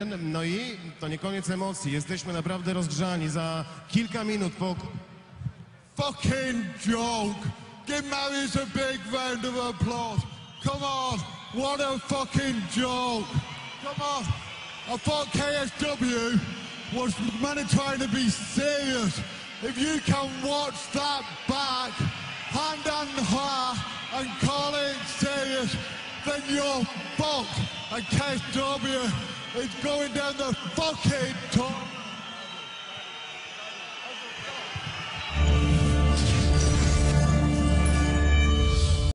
No i to nie koniec emocji. Jesteśmy naprawdę rozgrzani. Za kilka minut po fucking joke. Give Mariusz a big round of applause. Come on, what a fucking joke. Come on. I thought KSW was meant trying to be serious. If you can watch that back, hand on heart, and call it serious, then you're fucked. And KSW is going down the fucking top.